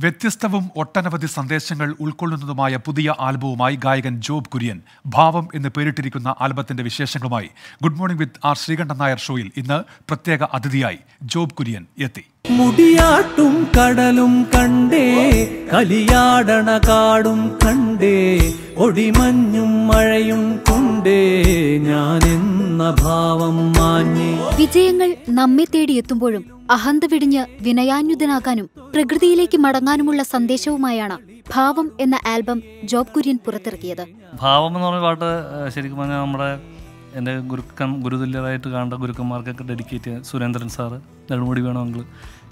വ്യത്യസ്തവും ഒട്ടനവധി സന്ദേശങ്ങൾ ഉൾക്കൊള്ളുന്നതുമായ പുതിയ ആൽബവുമായി ഗായകൻ ജോബ് കുര്യൻ ഭാവം എന്ന് പേരിട്ടിരിക്കുന്ന ആൽബത്തിന്റെ വിശേഷങ്ങളുമായി good morning with R Sreekandan Nair ഷോയിൽ ഇന്ന് പ്രത്യേക അതിഥിയായി ജോബ് കുര്യൻ എത്തി. മുടിയാട്ടും കടലും കണ്ടേ കലിയാടണ കാടും കണ്ടേ ഒടിമഞ്ഞും മഴയും കൊണ്ടേ എന്ന ഭാവം മാഞ്ഞേ. വിജയങ്ങൾ നമ്മെ തേടിയെത്തുമ്പോഴും അഹന്ത വിടിഞ്ഞ് വിനയാന്യുതനാകാനും പ്രകൃതിയിലേക്ക് മടങ്ങാനുമുള്ള സന്ദേശവുമായാണ് ഭാവം എന്ന ആൽബം ജോബ് കുര്യൻ പുറത്തിറക്കിയത്. ഭാവം എന്ന് പറഞ്ഞ പാട്ട് ശരിക്കും പറഞ്ഞാൽ നമ്മുടെ എന്റെ ഗുരുക്കൻ ഗുരുതുല്യരായിട്ട് കാണേണ്ട ഗുരുക്കന്മാർക്കൊക്കെ ഡെഡിക്കേറ്റ് സുരേന്ദ്രൻ സാറ് നെടുമുടി വേണമെങ്കിൽ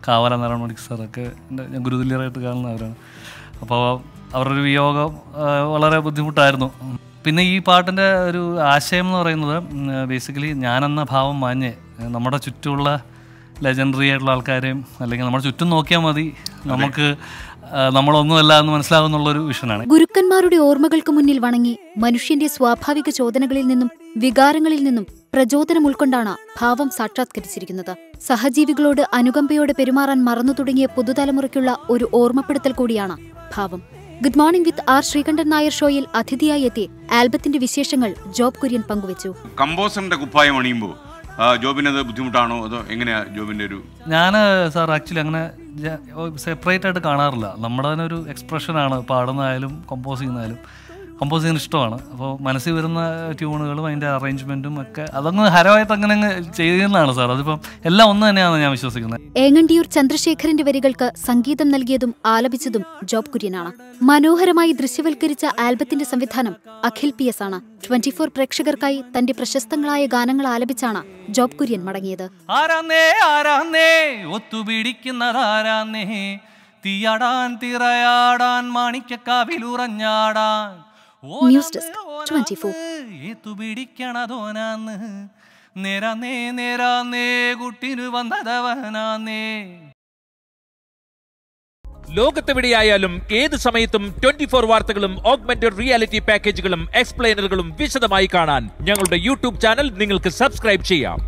കാവല നാരായണമണിക്ക് സാറൊക്കെ ഞാൻ ഗുരുതുല്യരായിട്ട് കാണുന്നവരാണ്. അപ്പോൾ അവരുടെ വിയോഗം വളരെ ബുദ്ധിമുട്ടായിരുന്നു. പിന്നെ ഈ പാട്ടിന്റെ ഒരു ആശയം എന്ന് പറയുന്നത് ബേസിക്കലി ഞാനെന്ന ഭാവം മാഞ്ഞ് നമ്മുടെ ചുറ്റുമുള്ള ലെജൻഡറി ആയിട്ടുള്ള ആൾക്കാരെയും അല്ലെങ്കിൽ നമ്മുടെ ചുറ്റും നോക്കിയാൽ മതി. നമുക്ക് നമ്മളൊന്നുമല്ല എന്ന് മനസ്സിലാകുന്നുള്ളൊരു വിഷനാണ്. ഗുരുക്കന്മാരുടെ ഓർമ്മകൾക്ക് മുന്നിൽ വണങ്ങി മനുഷ്യന്റെ സ്വാഭാവിക ചോദനകളിൽ നിന്നും വികാരങ്ങളിൽ നിന്നും പ്രചോദനം ഉൾക്കൊണ്ടാണ് ഭാവം സാക്ഷാത്കരിച്ചിരിക്കുന്നത്. സഹജീവികളോട് അനുകമ്പയോടെ പെരുമാറാൻ മറന്നു തുടങ്ങിയ പുതുതലമുറയ്ക്കുള്ള ഒരു ഓർമ്മപ്പെടുത്തൽ കൂടിയാണ് ഭാവം. Good morning with R Sreekandan Nair ഷോയിൽ അതിഥിയായി എത്തി ആൽബത്തിന്റെ വിശേഷങ്ങൾ ജോബ് കുര്യൻ പങ്കുവച്ചു. കമ്പോസറിന്റെ കുപ്പായം അണിയുമ്പോൾ ജോബിനത് ബുദ്ധിമുട്ടാണോ? അതോ എങ്ങനെയാ ജോബിന്റെ ഒരു ഞാൻ സാർ ആക്ച്വലി അങ്ങനെ സെപ്പറേറ്റ് ആയിട്ട് കാണാറില്ല. നമ്മുടെ തന്നെ ഒരു എക്സ്പ്രഷനാണ് പാടുന്നതായാലും കമ്പോസ് ചെയ്യുന്നതായാലും. കമ്പോസ് ചെയ്യാൻ ഇഷ്ടമാണ്. അപ്പോൾ മനസ്സിൽ വരുന്ന ട്യൂണുകളും അതിന്റെ അറേഞ്ച്മെന്റും ഒക്കെ അതങ്ങ് ഹരമായിട്ട് അങ്ങനെ അങ്ങ് ചെയ്യുന്നതാണ് സാർ. അതിപ്പം എല്ലാം ഒന്ന് തന്നെയാണ് ഞാൻ വിശ്വസിക്കുന്നത്. ഏങ്ങണ്ടിയൂർ ചന്ദ്രശേഖരന്റെ വരികൾക്ക് സംഗീതം നൽകിയതും ആലപിച്ചതും ജോബ് കുര്യനാണ്. മനോഹരമായി ദൃശ്യവൽക്കരിച്ച ആൽബത്തിന്റെ സംവിധാനം അഖിൽ പി എസ് ആണ്. ട്വന്റി ഫോർ പ്രേക്ഷകർക്കായി തന്റെ പ്രശസ്തങ്ങളായ ഗാനങ്ങൾ ആലപിച്ചാണ് ജോബ് കുര്യൻ മടങ്ങിയത്. ആരാന്നേ ആരാന്നേ ഒത്തുപിടിക്കുന്നതാരാന്നേ. തീയാടാൻ തിറയാടാൻ മാണിക്കക്കാവിലുറഞ്ഞാടാൻ ന്യൂസ് ഡെസ്ക് 24. ഫോർ. കുട്ടിന് വന്നതവനാന്നേ. ലോകത്തെവിടെയായാലും ഏത് സമയത്തും ട്വന്റി ഫോർ വാർത്തകളും ഓഗ്മെന്റഡ് റിയാലിറ്റി പാക്കേജുകളും എക്സ്പ്ലെയിനറുകളും വിശദമായി കാണാൻ ഞങ്ങളുടെ യൂട്യൂബ് ചാനൽ നിങ്ങൾക്ക് സബ്സ്ക്രൈബ് ചെയ്യാം.